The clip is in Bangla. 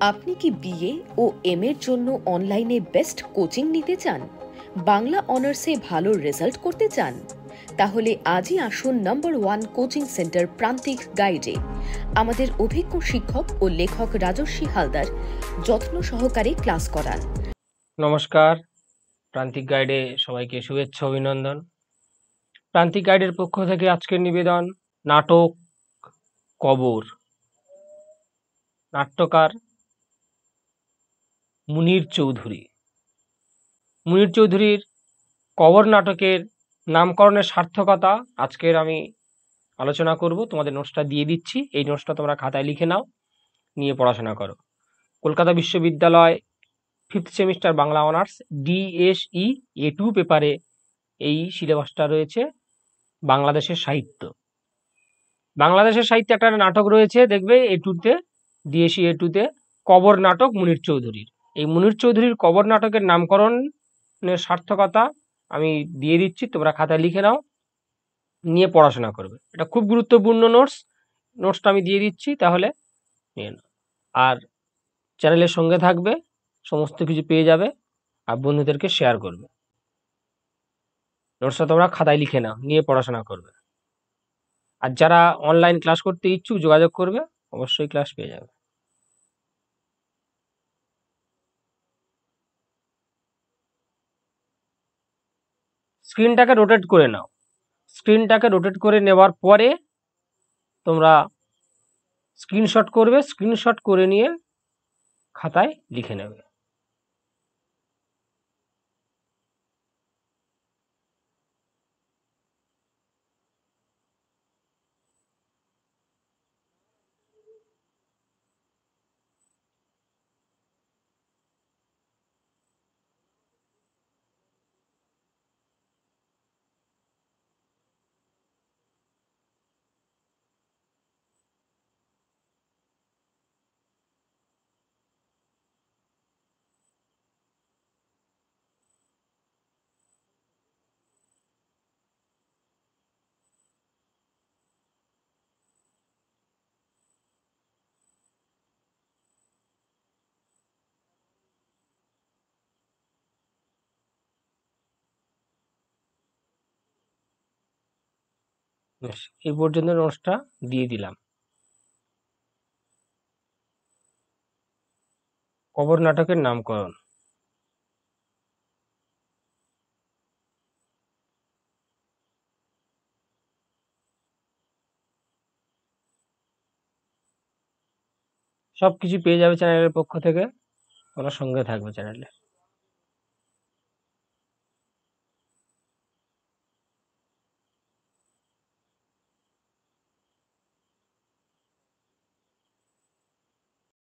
আপনি কি বিএ ও এম এর জন্য অনলাইনে বেস্ট কোচিং নিতে চান? বাংলা অনার্সে ভালো রেজাল্ট করতে চান? তাহলে আজই আসুন নাম্বার ওয়ান কোচিং সেন্টার প্রান্তিক গাইডে। আমাদের অভিজ্ঞ শিক্ষক ও লেখক রাজস্বী হালদার যত্ন সহকারে ক্লাস করান। নমস্কার। প্রান্তিক গাইডে সবাইকে শুভেচ্ছা, অভিনন্দন। প্রান্তিক গাইডের পক্ষ থেকে আজকের নিবেদন, নাটক কবর। নাট্যকার মুনির চৌধুরী। মুনির চৌধুরীর কবর নাটকের নামকরণের সার্থকতা আজকের আমি আলোচনা করব। তোমাদের নোটসটা দিয়ে দিচ্ছি। এই নোটসটা তোমরা খাতায় লিখে নাও, নিয়ে পড়াশোনা করো। কলকাতা বিশ্ববিদ্যালয় fifth semester Bangla honours DSE A two পেপারে এই সিলেবাসটা রয়েছে, বাংলাদেশের সাহিত্য। বাংলাদেশের সাহিত্যে একটা নাটক রয়েছে, দেখবে এ টুতে ডিএসই এ টুতে কবর নাটক মুনির চৌধুরীর। এই মুনির চৌধুরীর কবর নাটকের নামকরণের সার্থকতা আমি দিয়ে দিচ্ছি, তোমরা খাতায় লিখে নাও, নিয়ে পড়াশোনা করবে। এটা খুব গুরুত্বপূর্ণ নোটস, নোটসটা আমি দিয়ে দিচ্ছি, তাহলে নিয়ে নাও। আর চ্যানেলের সঙ্গে থাকবে, সমস্ত কিছু পেয়ে যাবে, আর বন্ধুদেরকে শেয়ার করবে। নোটসটা তোমরা খাতায় লিখে নাও, নিয়ে পড়াশোনা করবে। আর যারা অনলাইন ক্লাস করতে ইচ্ছুক, যোগাযোগ করবে, অবশ্যই ক্লাস পেয়ে যাবে। স্ক্রিনটাকে রোটেট করে নাও। স্ক্রিনটাকে রোটেট করে নেওয়ার পরে তোমরা স্ক্রিনশট করবে, স্ক্রিনশট করে নিয়ে খাতায় লিখে নেবে। ব্যাস এই পর্যন্ত নোটসটা দিয়ে দিলাম। কবর নাটকের নামকরণ। সব কিছু পেয়ে যাবে চ্যানেলের পক্ষ থেকে। ওরা সঙ্গে থাকবে চ্যানেলে